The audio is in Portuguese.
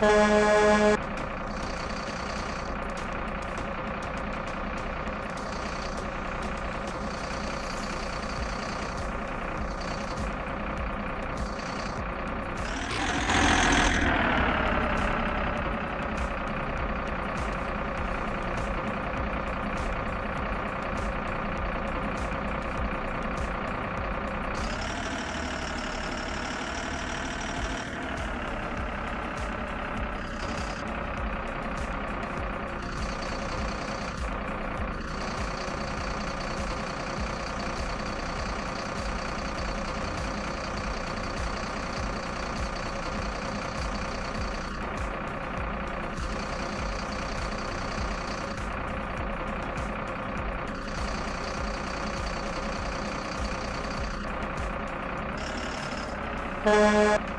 Música Thank you.